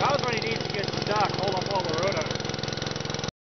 knows what he needs to get stuck, hold up all the road.